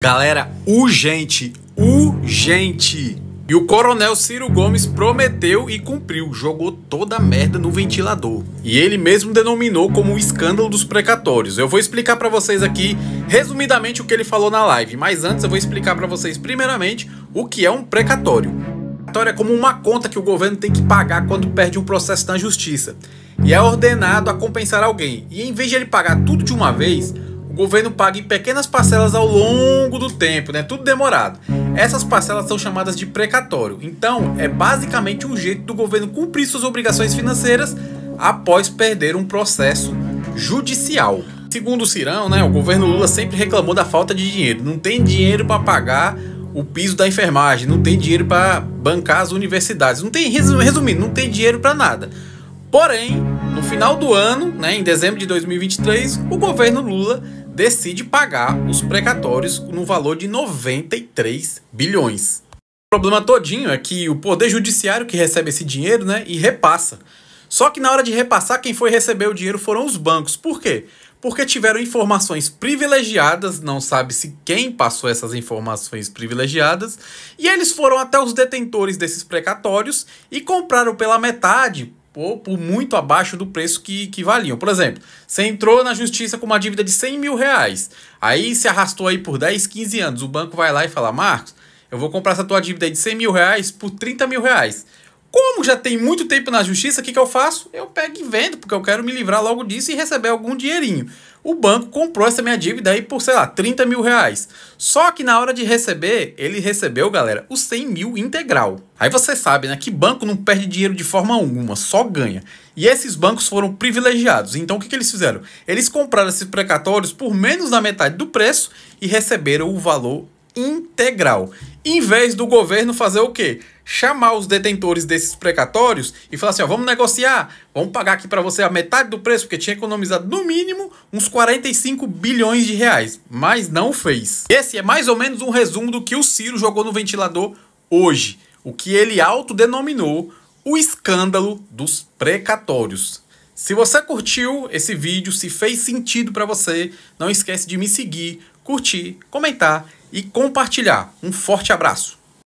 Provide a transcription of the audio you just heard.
Galera, urgente, urgente. E o coronel Ciro Gomes prometeu e cumpriu, jogou toda a merda no ventilador. E ele mesmo denominou como o escândalo dos precatórios. Eu vou explicar para vocês aqui resumidamente o que ele falou na live, mas antes eu vou explicar para vocês primeiramente o que é um precatório. Precatório é como uma conta que o governo tem que pagar quando perde um processo na justiça. E é ordenado a compensar alguém. E em vez de ele pagar tudo de uma vez, governo paga em pequenas parcelas ao longo do tempo, né? Tudo demorado. Essas parcelas são chamadas de precatório. Então, é basicamente um jeito do governo cumprir suas obrigações financeiras após perder um processo judicial. Segundo o Cirão, né, o governo Lula sempre reclamou da falta de dinheiro. Não tem dinheiro para pagar o piso da enfermagem, não tem dinheiro para bancar as universidades. Não tem, resumindo, não tem dinheiro para nada. Porém, no final do ano, né, em dezembro de 2023, o governo Lula decide pagar os precatórios no valor de 93 bilhões. O problema todinho é que o poder judiciário que recebe esse dinheiro, né, e repassa. Só que na hora de repassar, quem foi receber o dinheiro foram os bancos. Por quê? Porque tiveram informações privilegiadas, não sabe se quem passou essas informações privilegiadas, e eles foram até os detentores desses precatórios e compraram pela metade por, por muito abaixo do preço que, que valiam. Por exemplo, você entrou na justiça com uma dívida de 100 mil reais, aí se arrastou aí por 10, 15 anos, o banco vai lá e fala, Marcos, eu vou comprar essa tua dívida de 100 mil reais por 30 mil reais. Como já tem muito tempo na justiça, o que, que eu faço? Eu pego e vendo, porque eu quero me livrar logo disso e receber algum dinheirinho. O banco comprou essa minha dívida aí por, sei lá, 30 mil reais. Só que na hora de receber, ele recebeu, galera, os 100 mil integral. Aí você sabe, né, que banco não perde dinheiro de forma alguma, só ganha. E esses bancos foram privilegiados. Então o que, que eles fizeram? Eles compraram esses precatórios por menos da metade do preço e receberam o valor integral. Em vez do governo fazer o quê? Chamar os detentores desses precatórios e falar assim: ó, vamos negociar, vamos pagar aqui para você a metade do preço, porque tinha economizado no mínimo uns 45 bilhões de reais, mas não fez. Esse é mais ou menos um resumo do que o Ciro jogou no ventilador hoje, o que ele autodenominou o escândalo dos precatórios. Se você curtiu esse vídeo, se fez sentido para você, não esquece de me seguir, curtir, comentar e compartilhar. Um forte abraço!